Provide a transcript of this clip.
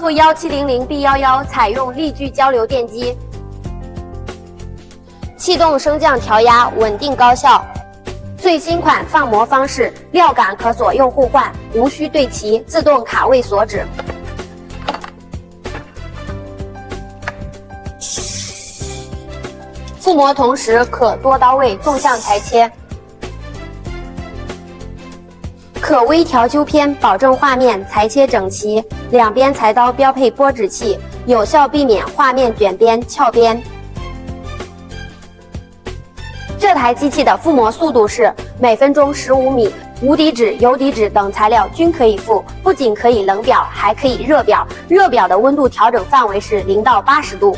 富幺七零零 B 幺幺采用力矩交流电机，气动升降调压稳定高效。最新款放模方式，料杆可左右互换，无需对齐，自动卡位锁止。覆膜同时可多刀位纵向裁切，可微调纠偏，保证画面裁切整齐。两边裁刀标配拨指器，有效避免画面卷边、翘边。这台机器的覆膜速度是每分钟十五米，无底纸、油底纸等材料均可以覆，不仅可以冷裱，还可以热裱。热裱的温度调整范围是零到八十度。